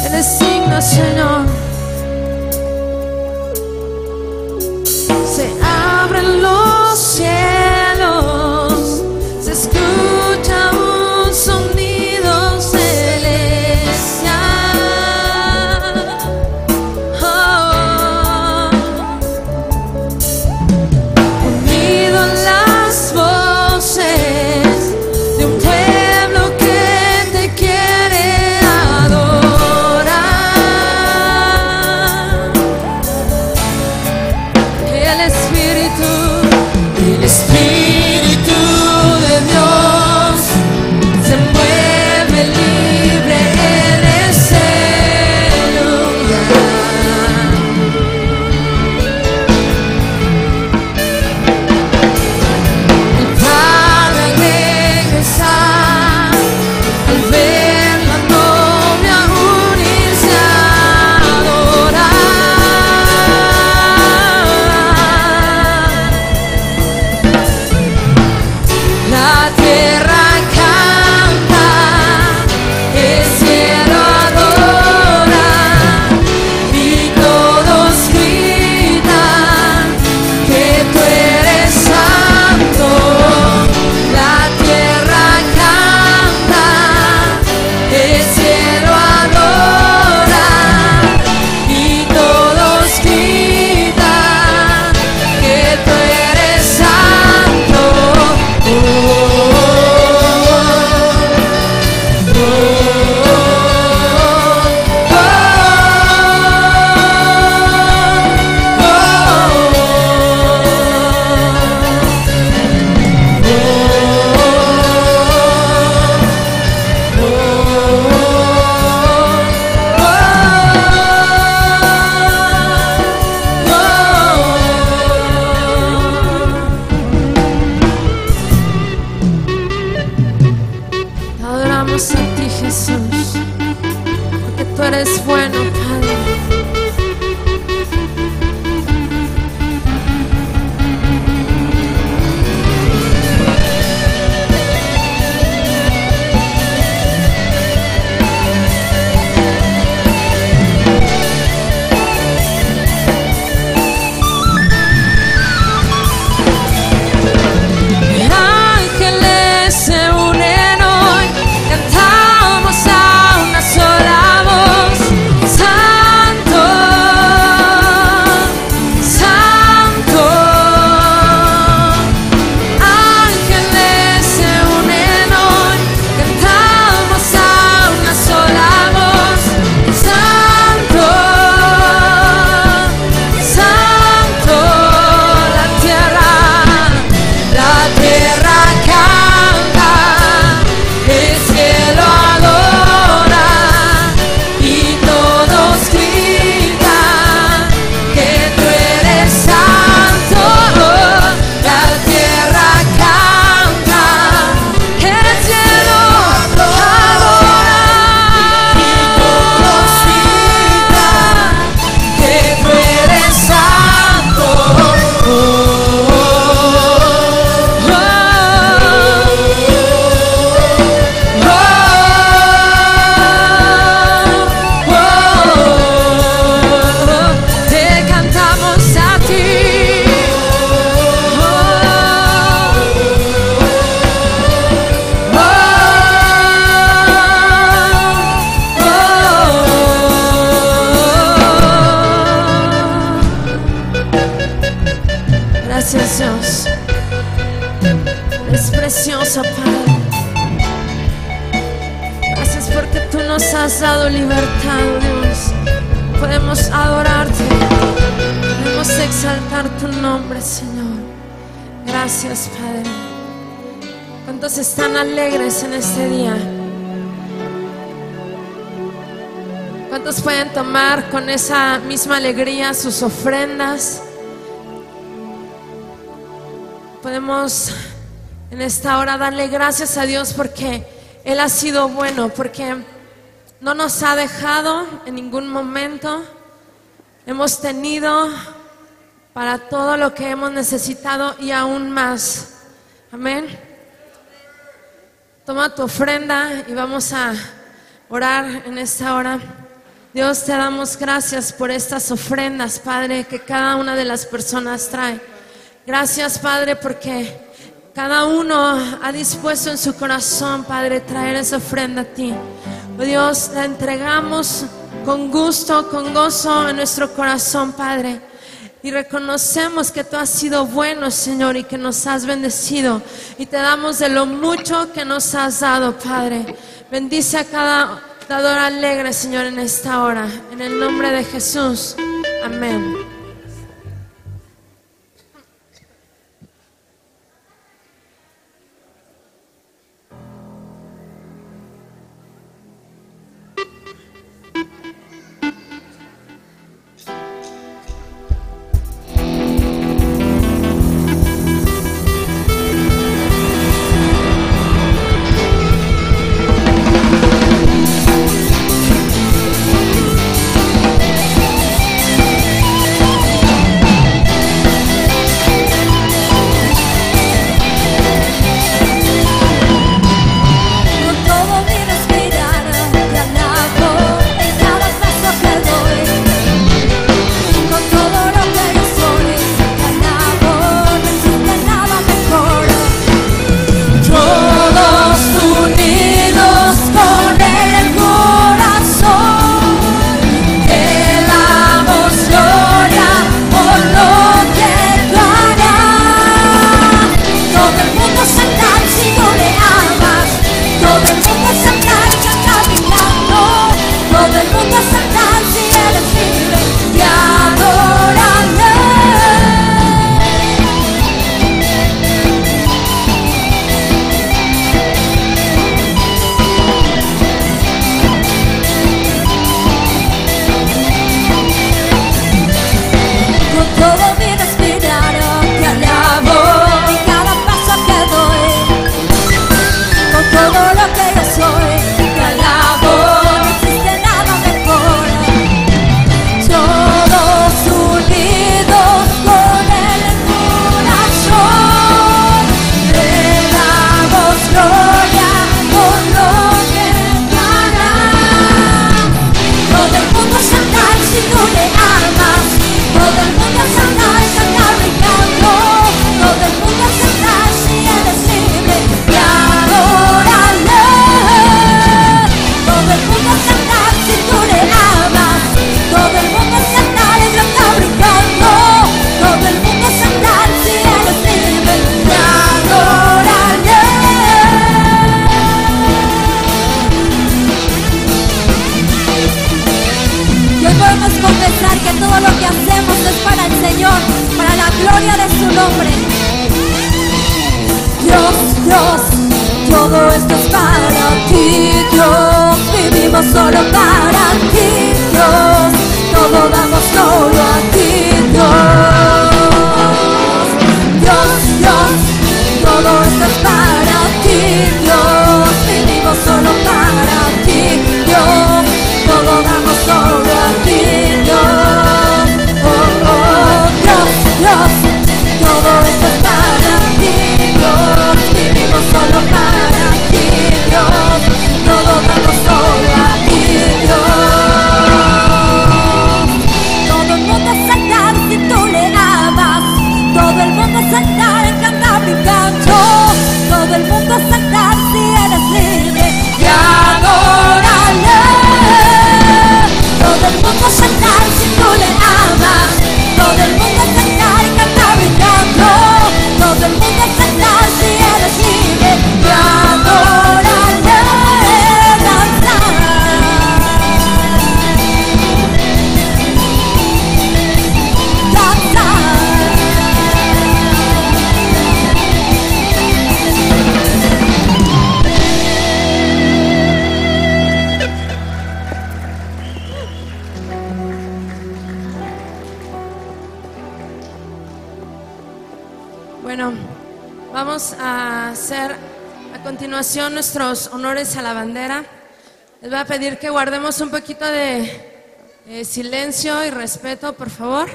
Él es digno, Señor. con esa misma alegría sus ofrendas. Podemos en esta hora darle gracias a Dios porque Él ha sido bueno, porque no nos ha dejado en ningún momento. Hemos tenido para todo lo que hemos necesitado y aún más. Amén. Toma tu ofrenda y vamos a orar en esta hora. Dios, te damos gracias por estas ofrendas, Padre, que cada una de las personas trae. Gracias, Padre, porque cada uno ha dispuesto en su corazón, Padre, traer esa ofrenda a ti. Oh Dios, la entregamos con gusto, con gozo en nuestro corazón, Padre. Y reconocemos que tú has sido bueno, Señor, y que nos has bendecido. Y te damos de lo mucho que nos has dado, Padre. Bendice a cada dador alegre, Señor, en esta hora. En el nombre de Jesús. Amén. Nuestros honores a la bandera. Les voy a pedir que guardemos un poquito de eh, silencio y respeto, por favor.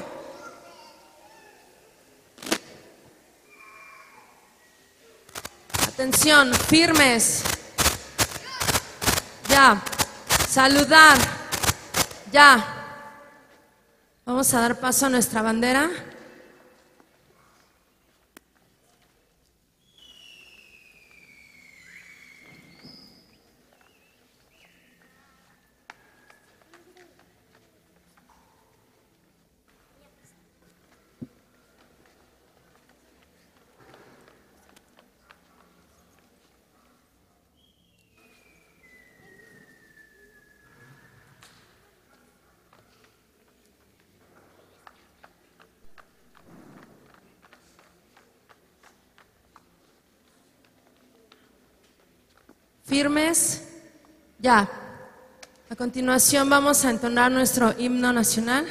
Atención, firmes. Ya. Saludar. Ya. Vamos a dar paso a nuestra bandera. Firmes. Ya. A continuación vamos a entonar nuestro himno nacional.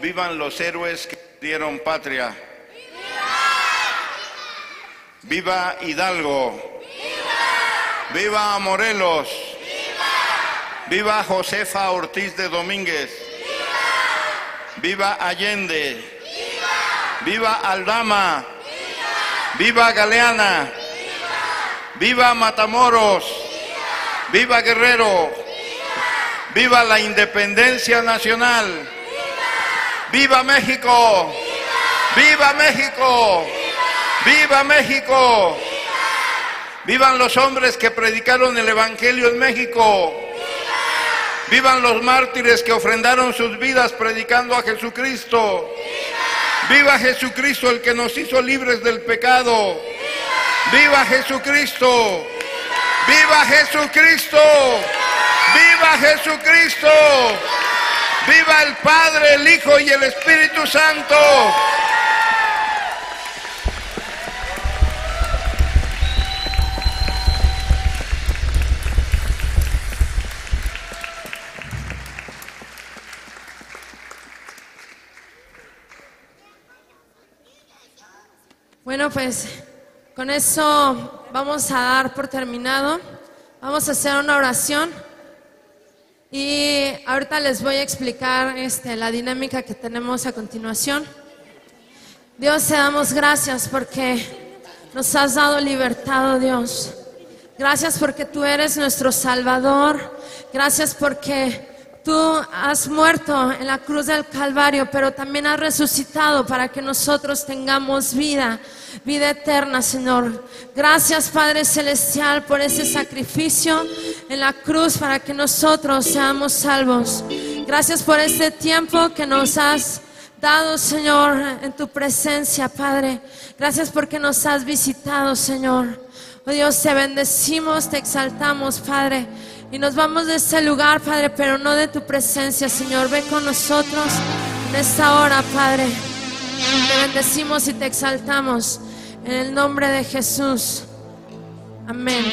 Vivan los héroes que dieron patria. ¡Viva! Hidalgo! ¡Viva! Morelos! ¡Viva! Josefa Ortiz de Domínguez! ¡Viva! Allende! ¡Viva! Aldama! ¡Viva! Galeana! ¡Viva! Matamoros! ¡Viva Guerrero! ¡Viva la independencia nacional! ¡Viva México! ¡Viva México! ¡Viva México! ¡Vivan los hombres que predicaron el Evangelio en México! ¡Vivan los mártires que ofrendaron sus vidas predicando a Jesucristo! ¡Viva Jesucristo el que nos hizo libres del pecado! ¡Viva Jesucristo! ¡Viva Jesucristo! ¡Viva Jesucristo! ¡Viva el Padre, el Hijo y el Espíritu Santo! Bueno, pues con eso vamos a dar por terminado. Vamos a hacer una oración y ahorita les voy a explicar este, la dinámica que tenemos a continuación. Dios, te damos gracias porque nos has dado libertad, oh Dios. Gracias porque tú eres nuestro Salvador. Gracias porque tú has muerto en la cruz del Calvario, pero también has resucitado para que nosotros tengamos vida, vida eterna, Señor. Gracias, Padre Celestial, por ese sacrificio en la cruz para que nosotros seamos salvos. Gracias por este tiempo que nos has dado, Señor, en tu presencia, Padre. Gracias porque nos has visitado, Señor. Oh Dios, te bendecimos, te exaltamos, Padre. Y nos vamos de este lugar, Padre, pero no de tu presencia, Señor. Ve con nosotros en esta hora, Padre. Te bendecimos y te exaltamos en el nombre de Jesús. Amén.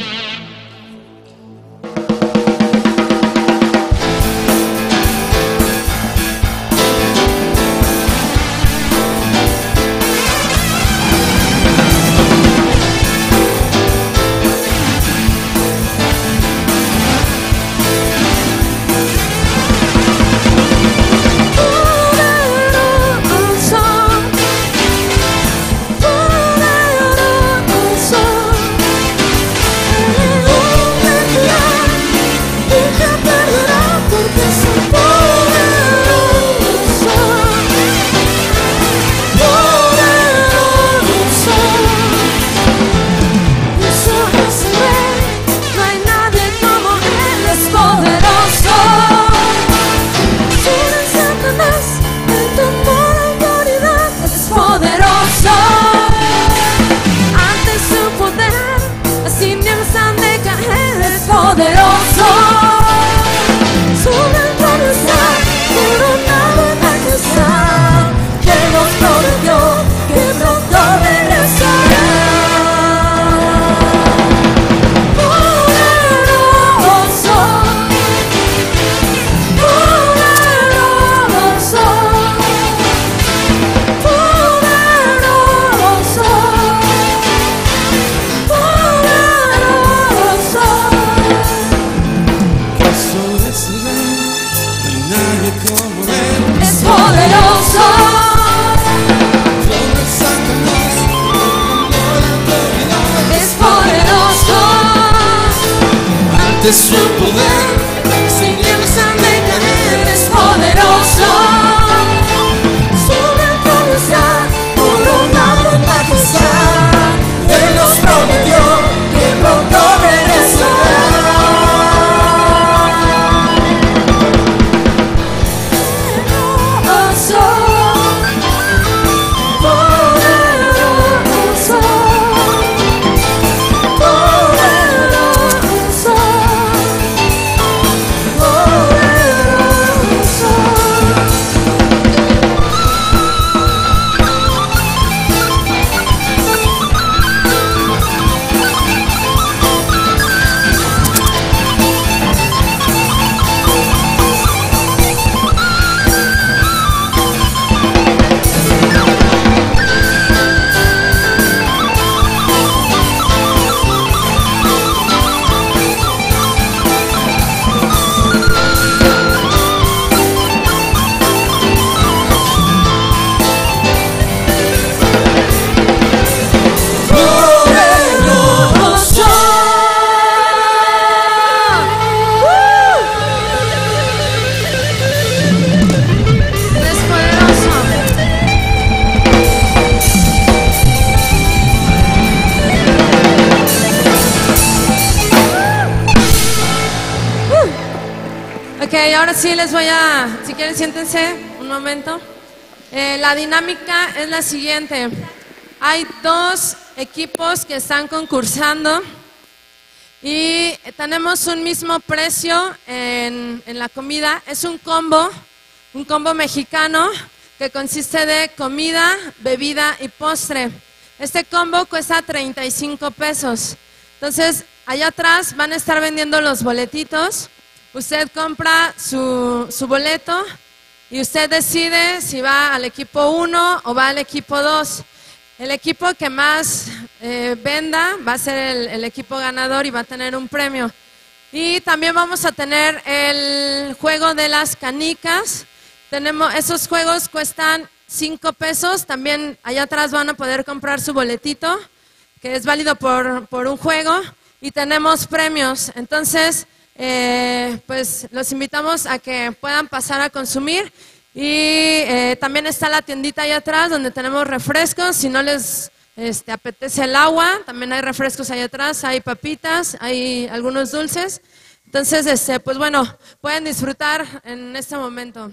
Dinámica es la siguiente. Hay dos equipos que están concursando y tenemos un mismo precio en, en la comida. Es un combo, un combo mexicano que consiste de comida, bebida y postre. Este combo cuesta 35 pesos. Entonces, allá atrás van a estar vendiendo los boletitos. Usted compra su, su boleto y usted decide si va al equipo 1 o va al equipo 2. El equipo que más eh, venda va a ser el, equipo ganador y va a tener un premio. Y también vamos a tener el juego de las canicas. Tenemos, esos juegos cuestan 5 pesos. También allá atrás van a poder comprar su boletito, que es válido por, por un juego. Y tenemos premios. Entonces, eh, pues los invitamos a que puedan pasar a consumir. Y eh, también está la tiendita ahí atrás donde tenemos refrescos. Si no les este, apetece el agua, también hay refrescos ahí atrás, hay papitas, hay algunos dulces. Entonces, este, pues bueno, pueden disfrutar en este momento.